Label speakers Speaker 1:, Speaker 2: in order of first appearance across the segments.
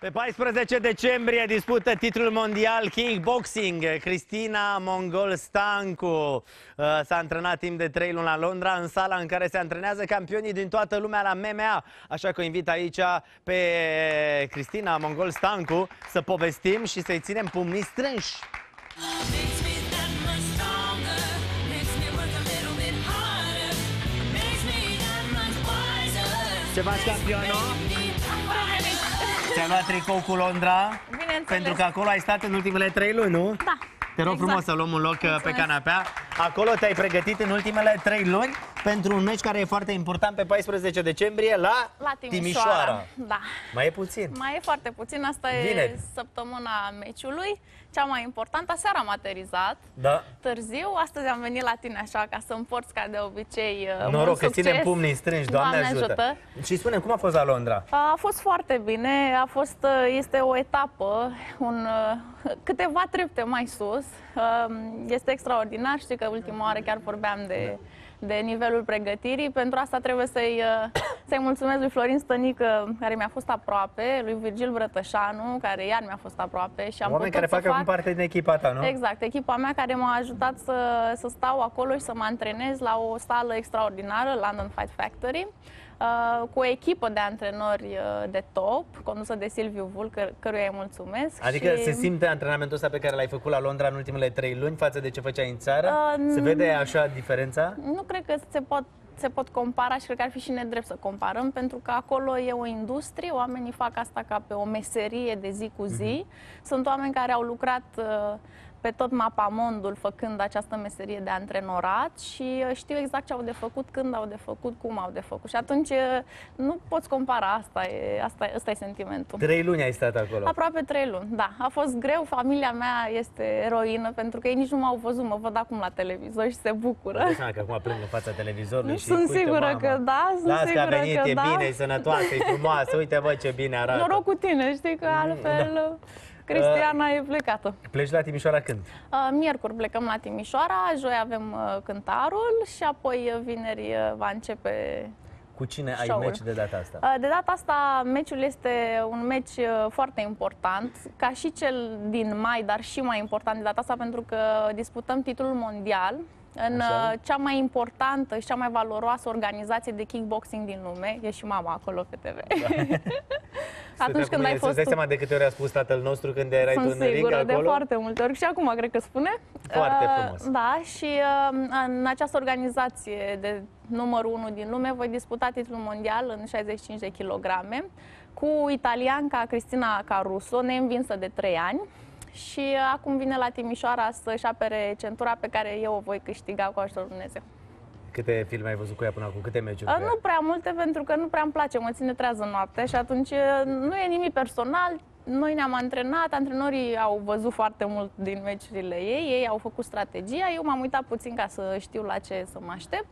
Speaker 1: Pe 14 decembrie dispută titlul mondial kickboxing. Cristina Mongol Stancu uh, s-a antrenat timp de 3 luni la Londra, în sala în care se antrenează campionii din toată lumea la MMA. Așa că o invit aici pe Cristina Mongol Stancu să povestim și să-i ținem pumnii strânși.
Speaker 2: Makes me that much stronger. Makes me work a little bit harder. Makes me that much wiser.
Speaker 1: Ce faci, campionă?
Speaker 2: Finally,
Speaker 1: Ți-ai luat tricou cu Londra?
Speaker 3: Bineînțeles.
Speaker 1: Pentru că acolo ai stat în ultimele 3 luni, nu?
Speaker 3: Da.
Speaker 1: Te rog
Speaker 3: exact.
Speaker 1: frumos să luăm un loc uh, pe
Speaker 3: Mulțumesc.
Speaker 1: canapea. Acolo te-ai pregătit în ultimele trei luni pentru un meci care e foarte important pe 14 decembrie la,
Speaker 3: La Timișoara. Da.
Speaker 1: Mai e puțin.
Speaker 3: Mai e foarte puțin, asta
Speaker 1: Vineri.
Speaker 3: e săptămâna meciului. Cea mai importantă, seara am aterizat.
Speaker 1: Da.
Speaker 3: Târziu, astăzi am venit la tine așa ca să împorți ca de obicei uh,
Speaker 1: Noroc
Speaker 3: mult
Speaker 1: că ținem
Speaker 3: succes.
Speaker 1: pumnii strânși, Doamne, ajută.
Speaker 3: ajută.
Speaker 1: Și spune cum a fost la Londra?
Speaker 3: A fost foarte bine, a fost, uh, este o etapă, un, uh, câteva trepte mai sus. Um, Este extraordinar, știi că ultima oară chiar vorbeam de, de nivelul pregătirii. Pentru asta trebuie să-i, uh, să-i mulțumesc lui Florin Stănică, care mi-a fost aproape, lui Virgil Brătășanu, care iar mi-a fost aproape. Și am
Speaker 1: Oameni care
Speaker 3: putut
Speaker 1: fac
Speaker 3: să
Speaker 1: acum parte din echipa ta, nu?
Speaker 3: Exact, echipa mea care m-a ajutat să, să stau acolo și să mă antrenez la o sală extraordinară, London Fight Factory, uh, cu o echipă de antrenori uh, de top, condusă de Silviu Vul, căr- căruia îi mulțumesc.
Speaker 1: Adică
Speaker 3: și...
Speaker 1: se simte antrenamentul ăsta pe care l-ai făcut la Londra în ultimele trei luni față de ce făceai în țară?
Speaker 3: Uh,
Speaker 1: se vede așa diferența?
Speaker 3: Nu cred că se pot, se pot compara și cred că ar fi și nedrept să comparăm, pentru că acolo e o industrie, oamenii fac asta ca pe o meserie de zi cu zi. Sunt oameni care au lucrat uh, pe tot mapamondul făcând această meserie de antrenorat și uh, știu exact ce au de făcut, când au de făcut, cum au de făcut. Și atunci uh, nu poți compara asta, e, asta, e- ăsta e sentimentul.
Speaker 1: Trei luni ai stat acolo.
Speaker 3: Aproape trei luni, da. A fost greu, familia mea este eroină pentru că ei nici nu m-au văzut, mă văd acum la televizor și se bucură.
Speaker 1: Dai seama că acum plâng în fața televizorului și
Speaker 3: Sunt
Speaker 1: uite,
Speaker 3: sigură
Speaker 1: mama,
Speaker 3: că da, sunt
Speaker 1: Las că a
Speaker 3: sigură
Speaker 1: venit,
Speaker 3: că
Speaker 1: e
Speaker 3: da.
Speaker 1: bine, e sănătoasă, e frumoasă, uite bă ce bine arată.
Speaker 3: Noroc cu tine, știi că altfel
Speaker 1: da.
Speaker 3: Cristiana e plecată.
Speaker 1: Pleci la Timișoara când?
Speaker 3: Uh, Miercuri plecăm la Timișoara, joi avem uh, cântarul și apoi uh, vineri uh, va începe
Speaker 1: Cu cine ai
Speaker 3: Show-ul.
Speaker 1: meci de data asta?
Speaker 3: Uh, De data asta, meciul este un meci uh, foarte important, ca și cel din mai, dar și mai important de data asta, pentru că disputăm titlul mondial în
Speaker 1: Așa.
Speaker 3: uh, cea mai importantă și cea mai valoroasă organizație de kickboxing din lume. E și mama acolo pe TV. Atunci când ai fost
Speaker 1: Să-ți dai
Speaker 3: tu.
Speaker 1: seama de câte ori a spus tatăl nostru când erai tu
Speaker 3: Sunt
Speaker 1: în ring
Speaker 3: sigură de
Speaker 1: acolo?
Speaker 3: foarte multe ori și acum cred că spune.
Speaker 1: Foarte
Speaker 3: Uh,
Speaker 1: frumos.
Speaker 3: Da, și uh, în această organizație de numărul 1 din lume voi disputa titlul mondial în 65 de kilograme cu italianca Cristina Caruso, neînvinsă de 3 ani. Și uh, acum vine la Timișoara să-și apere centura pe care eu o voi câștiga cu ajutorul Dumnezeu.
Speaker 1: Câte filme ai văzut cu ea până acum? Câte meciuri?
Speaker 3: Uh,
Speaker 1: cu ea?
Speaker 3: Nu prea multe, pentru că nu prea îmi place, mă ține trează noaptea și atunci uh, nu e nimic personal. Noi ne-am antrenat, antrenorii au văzut foarte mult din meciurile ei, ei au făcut strategia, eu m-am uitat puțin ca să știu la ce să mă aștept.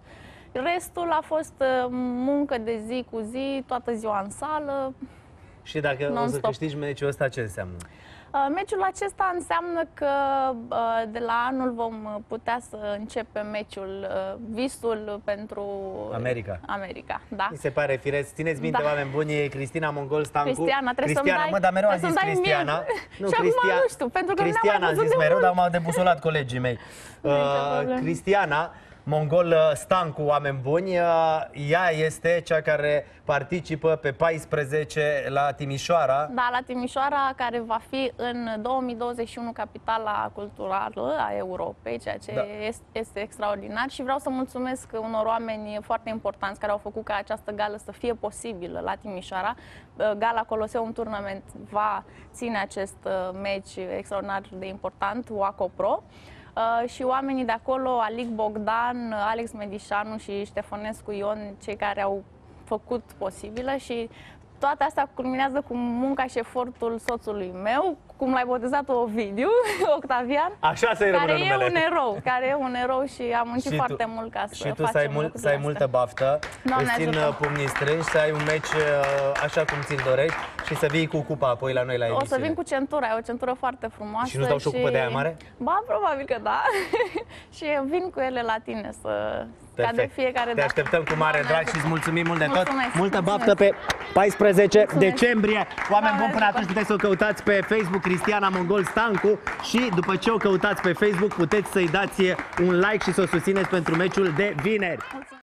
Speaker 3: Restul a fost uh, muncă de zi cu zi, toată ziua în sală.
Speaker 1: Și dacă o să
Speaker 3: non-stop.
Speaker 1: câștigi meciul ăsta, ce înseamnă?
Speaker 3: Uh, Meciul acesta înseamnă că uh, de la anul vom putea să începem meciul, uh, visul pentru
Speaker 1: America.
Speaker 3: America, da.
Speaker 1: Mi se pare firesc. Țineți minte,
Speaker 3: Da.
Speaker 1: oameni buni, e Cristina Mongol Stancu.
Speaker 3: Cristiana, trebuie
Speaker 1: Cristiana,
Speaker 3: să-mi dai,
Speaker 1: mă, dar mereu am
Speaker 3: trebuie
Speaker 1: zis
Speaker 3: să-mi dai
Speaker 1: Cristiana.
Speaker 3: mie. și acum nu știu, pentru că nu
Speaker 1: Cristiana
Speaker 3: ne-am
Speaker 1: am
Speaker 3: mai
Speaker 1: zis
Speaker 3: văzut de
Speaker 1: mereu,
Speaker 3: mult.
Speaker 1: dar m-au debusolat colegii mei.
Speaker 3: Nu e nicio
Speaker 1: Uh,
Speaker 3: problemă.
Speaker 1: Cristiana Mongol uh, Stancu, oameni buni, uh, ea este cea care participă pe 14 la Timișoara.
Speaker 3: Da, la Timișoara, care va fi în 2021 capitala culturală a Europei, ceea ce
Speaker 1: Da.
Speaker 3: este, este extraordinar și vreau să mulțumesc unor oameni foarte importanți care au făcut ca această gală să fie posibilă la Timișoara. Uh, Gala Coloseum Tournament va ține acest uh, meci extraordinar de important, Waco Pro. Uh, și oamenii de acolo, Alic Bogdan, Alex Medișanu și Ștefănescu Ion, cei care au făcut posibilă și toate astea culminează cu munca și efortul soțului meu, cum l-ai botezat Ovidiu, Octavian,
Speaker 1: Așa să-i rămână
Speaker 3: care e
Speaker 1: numele.
Speaker 3: un erou, care e un erou și am muncit
Speaker 1: Și tu-
Speaker 3: foarte mult ca să
Speaker 1: Și tu să ai,
Speaker 3: facem
Speaker 1: mul-
Speaker 3: lucrurile
Speaker 1: să ai
Speaker 3: astea.
Speaker 1: multă baftă,
Speaker 3: Doamne
Speaker 1: îți țin
Speaker 3: ajută.
Speaker 1: uh, pumnii strânși, să ai un meci uh, așa cum ți-l dorești și să vii cu cupa apoi la noi la
Speaker 3: O
Speaker 1: emisiune.
Speaker 3: să vin cu centura, e o centură foarte frumoasă.
Speaker 1: Și nu-ți dau și o cupă de aia mare?
Speaker 3: Ba, probabil că da. și vin cu ele la tine să,
Speaker 1: Perfect.
Speaker 3: fiecare
Speaker 1: Te
Speaker 3: dată.
Speaker 1: așteptăm cu mare
Speaker 3: Doamne
Speaker 1: drag
Speaker 3: ajută.
Speaker 1: și îți mulțumim mult de tot.
Speaker 3: Mulțumesc,
Speaker 1: Multă
Speaker 3: mulțumesc.
Speaker 1: baftă pe 14
Speaker 3: Mulțumesc.
Speaker 1: decembrie. Oameni
Speaker 3: Doamne
Speaker 1: buni, până
Speaker 3: ajută.
Speaker 1: atunci puteți să o căutați pe Facebook Cristiana Mongol Stancu și după ce o căutați pe Facebook puteți să-i dați un like și să o susțineți pentru meciul de vineri.
Speaker 3: Mulțumesc.